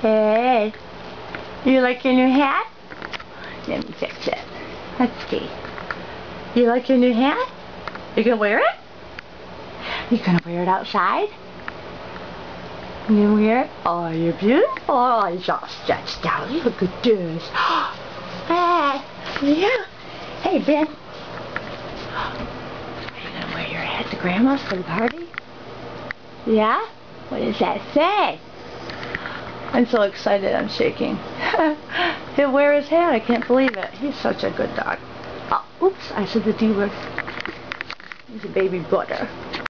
Hey, you like your new hat? Let me fix it. Let's see. You like your new hat? You gonna wear it? You gonna wear it outside? You wear it? Oh, you're beautiful. Oh, it's all stretched out. Look at this. Hey, yeah. Hey, Ben. Are you gonna wear your hat to Grandma's for the party? Yeah? What does that say? I'm so excited I'm shaking. He'll wear his hat. I can't believe it. He's such a good dog. Oh, oops, I said the D word. He's a baby butter.